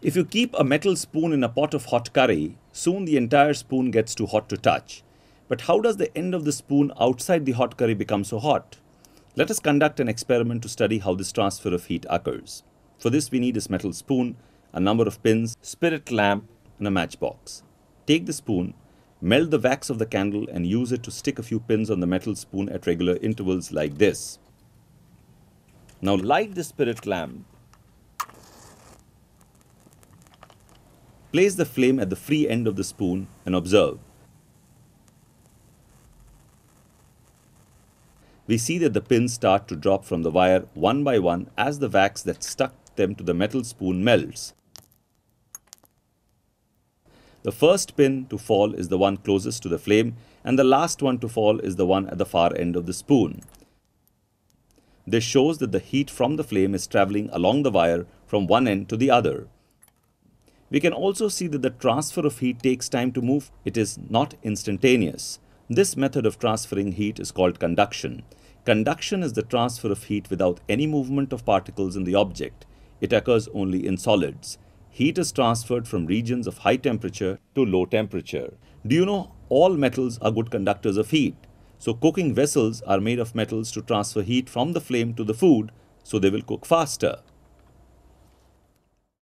If you keep a metal spoon in a pot of hot curry, soon the entire spoon gets too hot to touch. But how does the end of the spoon outside the hot curry become so hot? Let us conduct an experiment to study how this transfer of heat occurs. For this we need a metal spoon, a number of pins, spirit lamp and a matchbox. Take the spoon, melt the wax of the candle and use it to stick a few pins on the metal spoon at regular intervals like this. Now light the spirit lamp. Place the flame at the free end of the spoon and observe. we see that the pins start to drop from the wire one by one as the wax that stuck them to the metal spoon melts. The first pin to fall is the one closest to the flame and the last one to fall is the one at the far end of the spoon. This shows that the heat from the flame is traveling along the wire from one end to the other. We can also see that the transfer of heat takes time to move. It is not instantaneous. This method of transferring heat is called conduction. Conduction is the transfer of heat without any movement of particles in the object. It occurs only in solids. Heat is transferred from regions of high temperature to low temperature. Do you know all metals are good conductors of heat? So cooking vessels are made of metals to transfer heat from the flame to the food so they will cook faster.